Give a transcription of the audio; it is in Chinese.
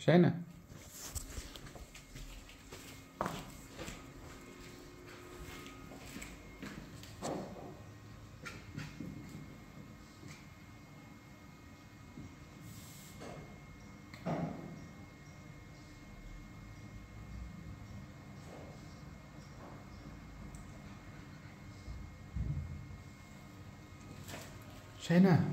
china china